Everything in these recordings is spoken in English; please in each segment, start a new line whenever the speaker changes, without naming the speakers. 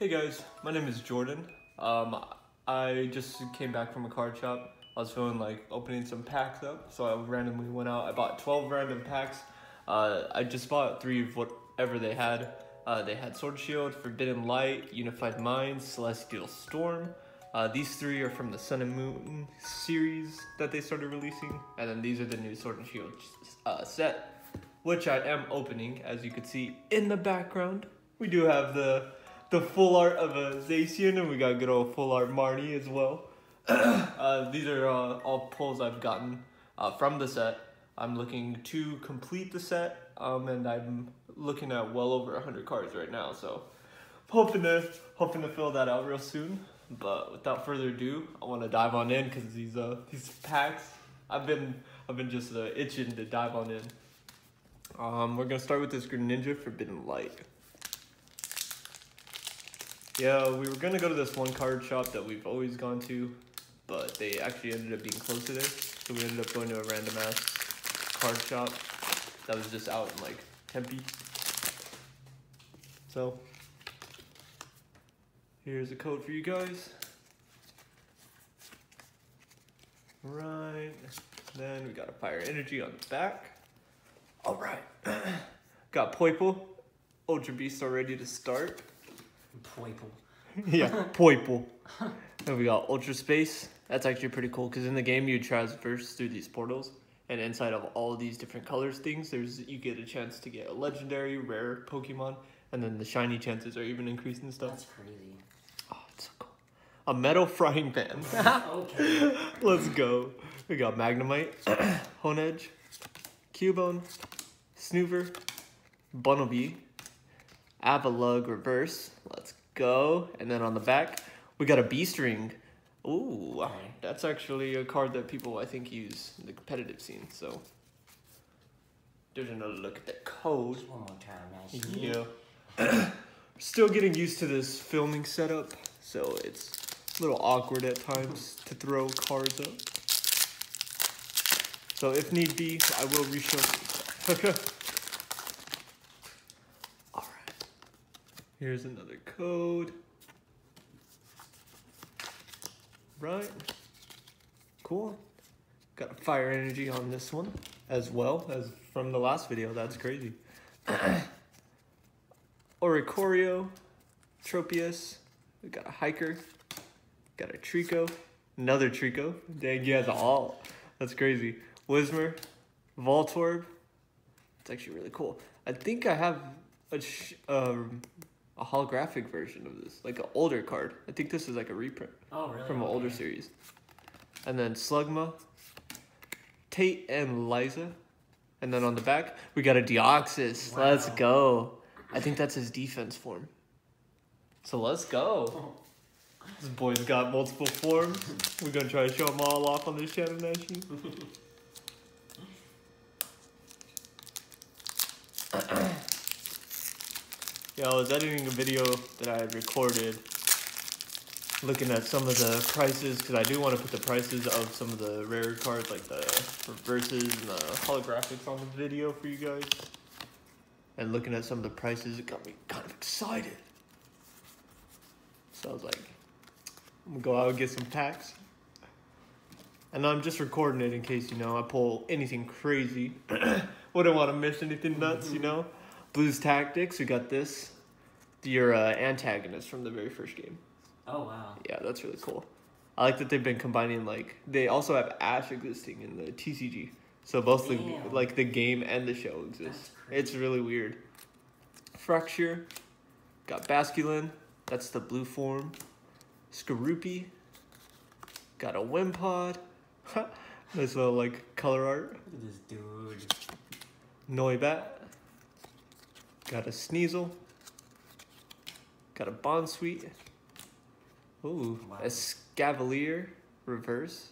Hey guys, my name is Jordan. Um, I just came back from a card shop. I was feeling like opening some packs up, so I randomly went out. I bought 12 random packs. Uh, I just bought three of whatever they had. Uh, they had Sword Shield, Forbidden Light, Unified Minds, Celestial Storm. Uh, these three are from the Sun and Moon series that they started releasing, and then these are the new Sword and Shield uh, set, which I am opening, as you can see in the background. We do have the the full art of a Zacian, and we got good old full art Marnie as well. uh, these are uh, all pulls I've gotten uh, from the set. I'm looking to complete the set, um, and I'm looking at well over 100 cards right now, so hoping to hoping to fill that out real soon. But without further ado, I want to dive on in because these uh these packs, I've been I've been just uh, itching to dive on in. Um, we're gonna start with this Greninja Forbidden Light. Yeah, we were gonna go to this one card shop that we've always gone to, but they actually ended up being closed today. So we ended up going to a random ass card shop that was just out in like Tempe. So here's a code for you guys. Right. Then we got a fire energy on the back. All right. got Poipole, Ultra Beast all ready to start.
Poiple.
yeah, Poipole. Then we got Ultra Space. That's actually pretty cool because in the game you traverse through these portals, and inside of all these different colors things, there's you get a chance to get a legendary, rare Pokemon, and then the shiny chances are even increasing and stuff.
That's crazy.
Oh, it's so cool. A metal frying pan.
okay.
Let's go. We got Magnemite, Honedge, Cubone, Snover, Bunnelby, Avalugg Reverse. Go. And then on the back, we got a B string. Ring. Ooh, that's actually a card that people I think use in the competitive scene. So there's another look at the code.
Just one more time, nice.
Yeah. Still getting used to this filming setup, so it's a little awkward at times to throw cards up. So if need be, I will reshuffle. Here's another code. Right. Cool. Got fire energy on this one as well as from the last video. That's crazy. Oricorio, Tropius, we got a Hiker, got a Trico, another Trico. Dang, he has all. That's crazy. Whismur, Voltorb. It's actually really cool. I think I have a um, a holographic version of this, like an older card. I think this is like a reprint
Oh, really?
from an older series. And then Slugma, Tate and Liza. And then on the back, we got a Deoxys. Let's go. I think that's his defense form. So let's go. This boy's got multiple forms. We're gonna try to show them all off on this channel, Nashi. yeah, I was editing a video that I had recorded looking at some of the prices because I do want to put the prices of some of the rare cards like the reverses and the holographics on the video for you guys. And looking at some of the prices, it got me kind of excited. So I was like, I'm gonna go out and get some packs. And I'm just recording it in case, you know, I pull anything crazy. Wouldn't want to miss anything nuts, you know? Blues Tactics, we got this. Your uh, antagonist from the very first game.
Oh, wow.
Yeah, that's really cool. I like that they've been combining like they also have Ash existing in the TCG, so both the like the game and the show exist. It's really weird. Fracture, got Basculin, that's the blue form. Skorupi, got a Wimpod. nice little like color art.
Look at this dude.
Noibat, got a Sneasel, got a Bounsweet. Ooh,
Wow.
a Scavalier reverse.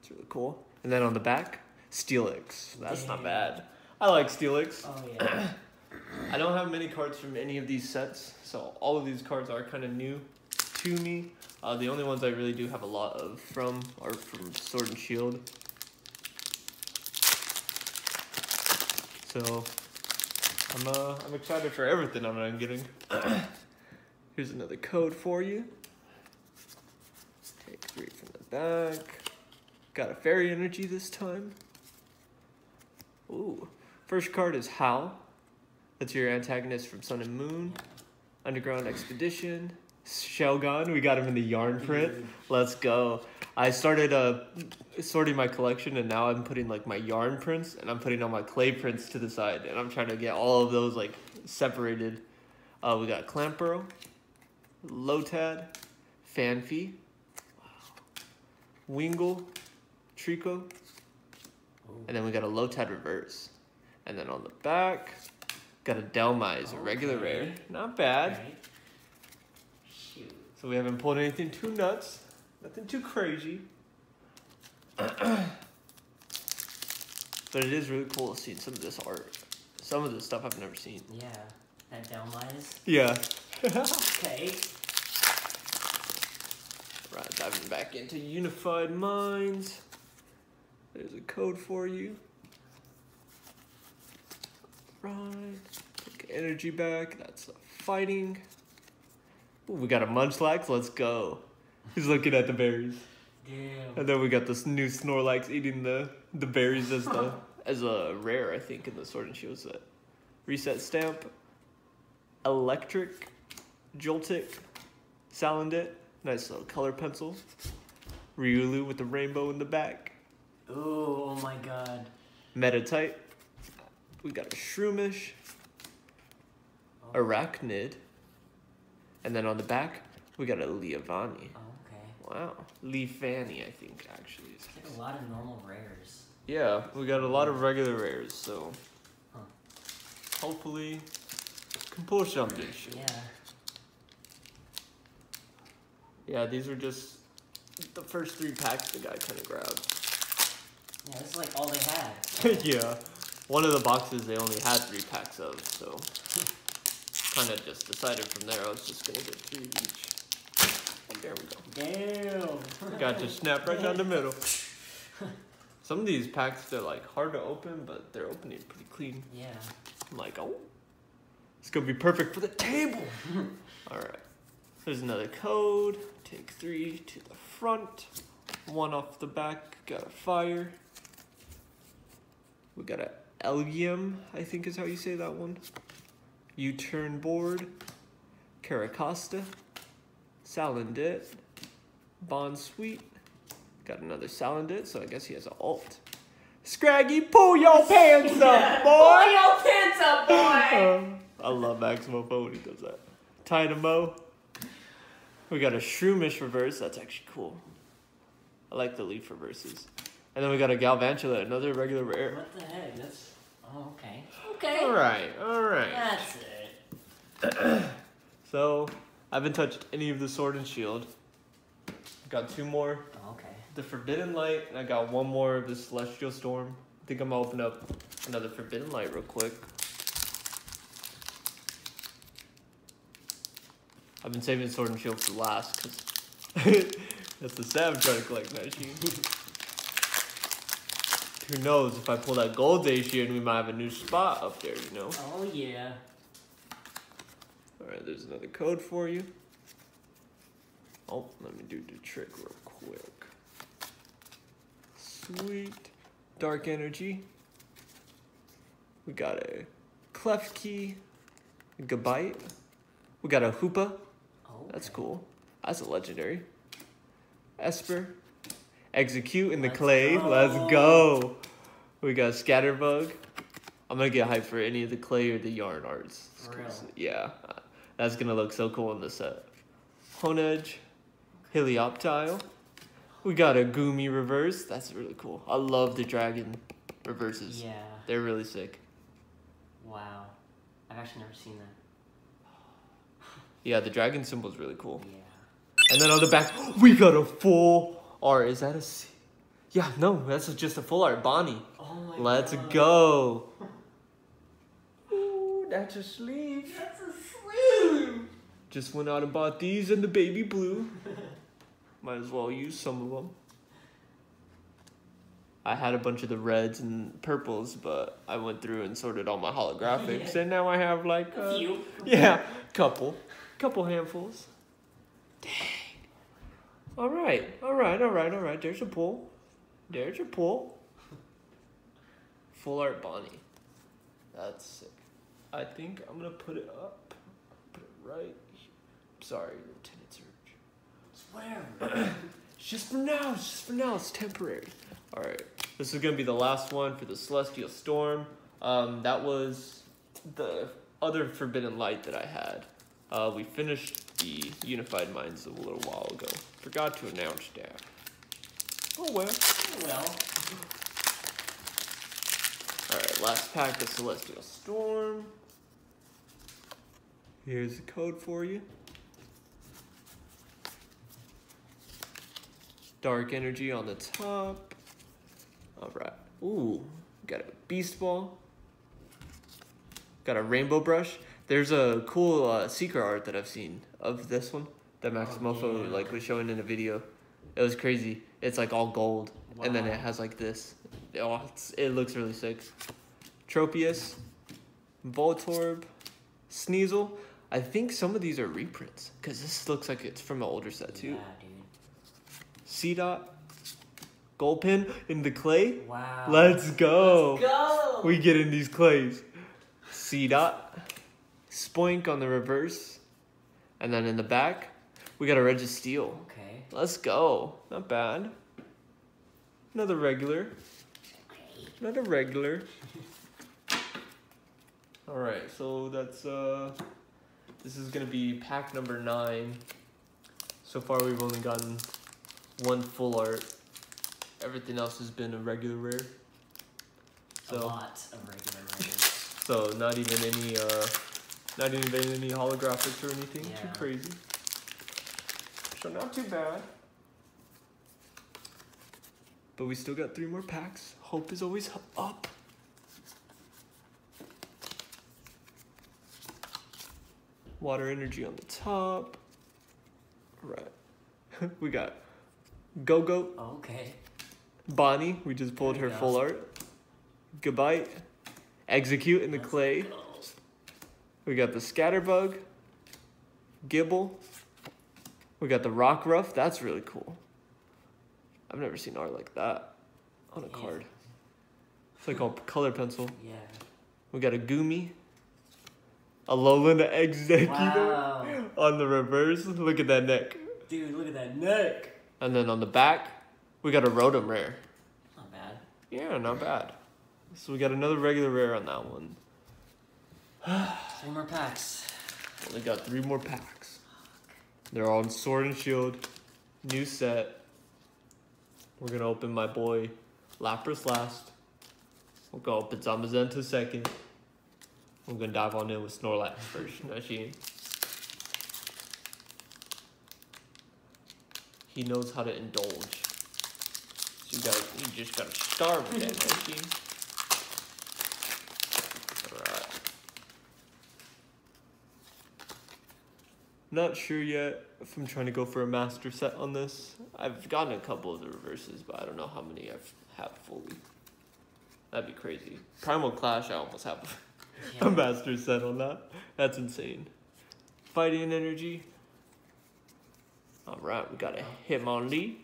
It's really cool. And then on the back, Steelix. That's not bad. I like Steelix.
Oh, yeah.
I don't have many cards from any of these sets, so all of these cards are kind of new to me. Uh, the only ones I really do have a lot of from are from Sword and Shield. So I'm uh I'm excited for everything I'm, getting. Here's another code for you. Take three from the back. Got a fairy energy this time. Ooh. First card is Hal. That's your antagonist from Sun and Moon. Underground Expedition. Shelgon, we got him in the yarn print. Let's go. I started uh, sorting my collection and now I'm putting like my yarn prints and I'm putting all my clay prints to the side and I'm trying to get all of those like separated. Uh, we got Clamperl, Lotad, Fanfi, Wingull, Trico,
Ooh.
and then we got a Lotad reverse. And then on the back, got a Dhelmise, a regular rare. Not bad.
Right.
So we haven't pulled anything too nuts, nothing too crazy. but it is really cool seeing some of this art. Some of this stuff I've never seen.
Yeah. That Dhelmise.
Yeah.
Okay.
right, diving back into Unified Minds. There's a code for you. Right. Take energy back. That's fighting. Ooh, we got a Munchlax. Let's go. He's looking at the berries.
Damn.
And then we got this new Snorlax eating the the berries as the as a rare, I think, in the Sword and Shield set. Reset stamp, electric, Joltik, Salandit, nice little color pencil, Riolu with the rainbow in the back,
Ooh, oh my god.
Metatype. We got a Shroomish,
Oh,
Arachnid, and then on the back we got a Leavanny.
oh, okay.
Wow, Leafanny, I think actually. is-
It's like a lot of normal rares.
Yeah, we got a lot of regular rares, so
Huh.
hopefully can pull something.
Yeah.
Yeah, these were just the first three packs the guy kind of grabbed.
Yeah, this is like all they had.
yeah, one of the boxes they only had three packs of, so kind of just decided from there I was just gonna get three each. And there we go.
Damn.
Got to snap right down the middle. Some of these packs they're like hard to open, but they're opening pretty clean.
Yeah.
I'm like, oh, it's gonna be perfect for the table. All right, there's another code. Take three to the front, one off the back. Got a fire. We got a Elgyem, I think is how you say that one. U-turn board, Carracosta, Salandit, Bounsweet. Got another Salandit, so I guess he has an alt. Scraggy, pull your pants up, boy!
pull your pants up,
Um, I love MaxMoeFoe when he does that. Dynamo. We got a Shroomish reverse. That's actually cool. I like the leaf reverses. And then we got a Galvantula, another regular rare.
What the heck? That's. Oh, okay. Okay.
Alright, alright.
That's it.
So, I haven't touched any of the Sword and Shield. Got two more.
Oh, okay.
The Forbidden Light, and I got one more of the Celestial Storm. I think I'm gonna open up another Forbidden Light real quick. I've been saving Sword and Shield for last because that's the set I'm trying to collect next. Who knows if I pull that gold Zacian, we might have a new spot up there, you know?
Oh yeah.
Alright, there's another code for you. Oh, let me do the trick real quick. Sweet. Dark energy. We got a Klefki, a Gabite. We got a Hoopa.
Oh.
That's cool. That's a legendary. Esper. Exeggcute in the
Let's
clay.
go.
Let's go. We got Scatterbug. I'm gonna get hyped for any of the clay or the yarn arts. It's
For
gonna
real?
s- Yeah. That's gonna look so cool in the set. Honedge. Helioptile. We got a Goomy reverse. That's really cool. I love the dragon reverses.
Yeah.
They're really sick.
Wow. I've actually never seen that.
Yeah, the dragon symbol is really cool.
Yeah.
And then on the back, we got a full art. Is that a C? Yeah, no, that's just a full art Bonnie.
Oh my
Let's
god.
go. Ooh, that's a sleeve.
That's a sleeve.
Just went out and bought these and the baby blue. Might as well use some of them. I had a bunch of the reds and purples, but I went through and sorted all my holographics,
Yeah.
and now I have like
A
uh,
few.
yeah, couple. couple handfuls. Dang. All right, all right, all right, all right. There's a pull. There's your pull. Full art Bonnie. That's sick. I think I'm gonna put it up. Put it right. Here. Sorry, Lieutenant Surge.
Whatever.
It's just for now. It's just for now. It's temporary. All right. This is gonna be the last one for the Celestial Storm. Um, that was the other Forbidden Light that I had. Uh, we finished the Unified Minds a little while ago. Forgot to announce that. Oh well.
well,
All right. Last pack of Celestial Storm. Here's the code for you. Dark energy on the top. All right. Ooh, got a beast ball. Got a rainbow brush. There's a cool uh, secret art that I've seen of this one that Max
Oh,
Mofo
yeah.
like was showing in a video. It was crazy. It's like all gold, and then it has like this. Oh, it looks really sick. Tropius, Voltorb, Sneasel. I think some of these are reprints because this looks like it's from an older set too.
yeah.
Seedot, gold pin in the clay.
Wow.
Let's go.
Let's go.
We get in these clays. Seedot, Spoink on the reverse, and then in the back, we got a Registeel.
Okay.
Let's go. Not bad. Another regular.
Okay.
Another regular. All right, so that's uh, this is gonna be pack number nine. So far, we've only gotten one full art. Everything else has been a regular rare.
a
So,
lot of regular writers.
so not even any uh, not even any holographics or anything
Yeah.
too crazy. So not too bad. But we still got three more packs. Hope is always up. Water energy on the top. Right. we got Go Go
Okay.
Bonnie. We just pulled her
go.
full art. Goodbye. Exeggcute in the
Let's
clay.
go.
We got the Scatterbug. Gible. We got the Rockruff. That's really cool. I've never seen art like that on a
Yeah.
card. It's like all color pencil.
Yeah.
We got a Goomy. Alolan Exeggutor
Wow.
on the reverse. Look at that neck.
Dude, look at that neck.
And then on the back, we got a Rotom Rare.
Not bad.
Yeah, not bad. So we got another regular rare on that one.
Three more packs.
Only got three more packs. They're all in Sword and Shield. New set. We're gonna open my boy Lapras last. We'll go open Zamazenta second. We're gonna dive on in with Snorlax first. Machine. He knows how to indulge. So you got you just gotta starve with that. Alright. Not sure yet if I'm trying to go for a master set on this. I've gotten a couple of the reverses, but I don't know how many I've have fully. That'd be crazy. Primal Clash, I almost have a
Yeah.
master set on that. That's insane. Fighting energy. Alright, we got a Hitmonlee,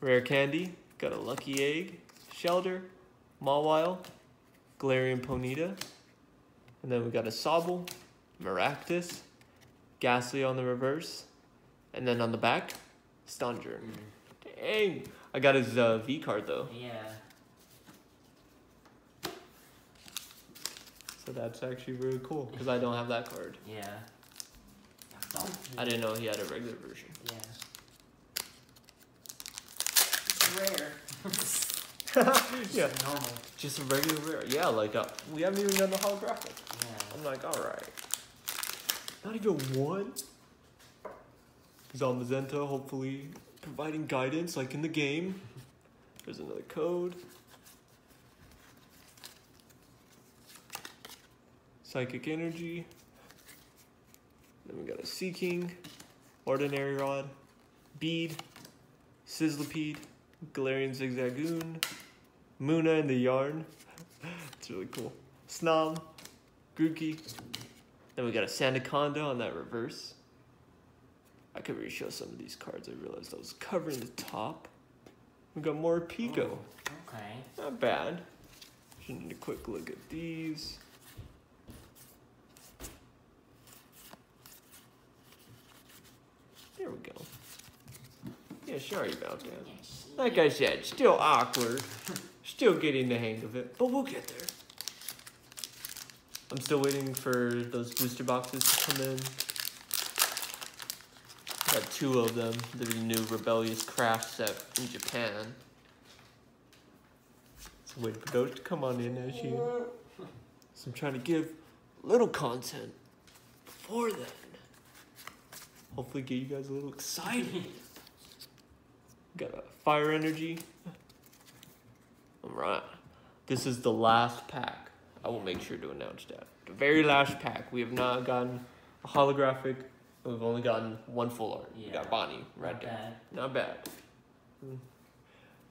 Rare Candy, got a Lucky Egg, Shelter, Mawile, Galarian Ponyta, and then we got a Sobble, Maractus, Gastly on the reverse, and then on the back, Stunger.
Mm.
Dang! I got his uh, V card though,
Yeah.
so that's actually really cool because I don't have that card.
Yeah.
I didn't know he had a regular version.
Yeah. It's rare.
yeah,
normal.
just a regular rare. Yeah, like uh, we haven't even done the holographic.
Yeah.
I'm like, all right. Not even one. Zamazenta, hopefully providing guidance like in the game. There's another code. Psychic energy. Then we got a Sea King, Ordinary Rod, Bead, Sizzlipede, Galarian Zigzagoon, Munna and the Yarn. it's really cool. Snom, Grookey. Then we got a Sandaconda on that reverse. I could re-show some of these cards. I realized I was covering the top. We got more Pico.
Ooh, okay.
Not bad. Just need a quick look at these. There we go. Yeah, sorry about that. Like I said, still awkward. Still getting the hang of it, but we'll get there. I'm still waiting for those booster boxes to come in. Got two of them. The new Rebellious Craft set in Japan. So waiting for those to come on in as you. So I'm trying to give little content before then. Hopefully get you guys a little excited. Got a fire energy. Alright. This is the last pack. I will make sure to announce that. The very last pack. We have not gotten a holographic. We've only gotten one full art. We got Bonnie right
Not
there.
bad.
Not bad.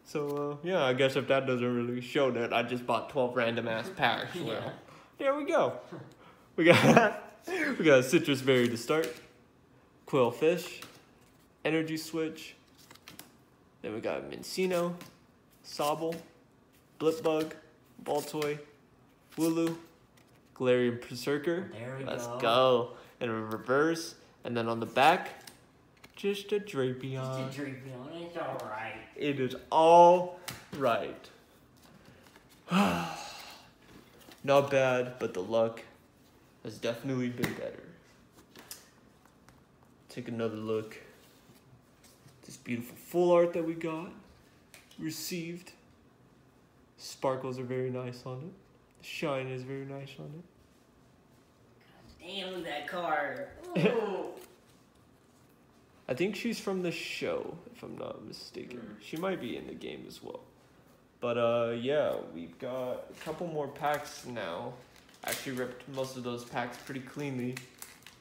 So uh, yeah, I guess if that doesn't really show that, I just bought twelve random ass packs.
Yeah.
Well, there we go. We got we got Sitrus Berry to start, quill fish, energy switch. Then we got Minccino, Sobble, Blipbug, Baltoy, Wooloo, Galarian Berserker.
There we go.
Let's
go.
go. And a reverse, and then on the back, just a Drapion.
Just a drink on it's alright.
It is all right. Not bad, but the luck has definitely been better. Take another look. This beautiful full art that we got, received. Sparkles are very nice on it. The shine is very nice on it.
Damn that card.
I think she's from the show, if I'm not mistaken.
Mm.
She might be in the game as well. But uh, yeah, we've got a couple more packs now. Actually, ripped most of those packs pretty cleanly,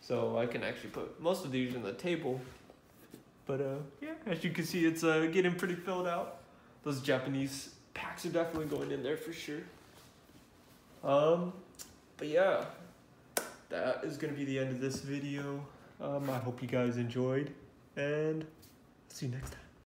so I can actually put most of these on the table. But uh, yeah, as you can see, it's uh, getting pretty filled out. Those Japanese packs are definitely going in there for sure. Um, but yeah, that is gonna be the end of this video. Um, I hope you guys enjoyed, and see you next time.